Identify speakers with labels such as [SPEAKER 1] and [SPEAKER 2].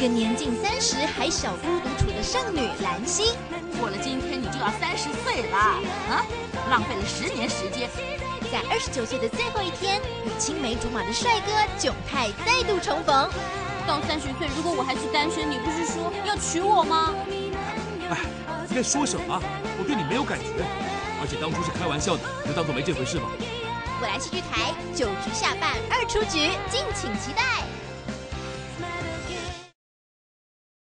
[SPEAKER 1] 个年近三十还小孤独处的剩女兰心。
[SPEAKER 2] 过了今天你就要三十岁了，啊，浪费了十年时间。
[SPEAKER 1] 在二十九岁的最后一天，与青梅竹马的帅哥囧泰再度重逢。
[SPEAKER 2] 到三十岁，如果我还是单身，你不是说要娶我吗？
[SPEAKER 3] 哎，你在说什么？我对你没有感觉，而且当初是开玩笑的，就当做没这回事吧。
[SPEAKER 1] 我来戏剧台，九局下半二出局，敬请期待。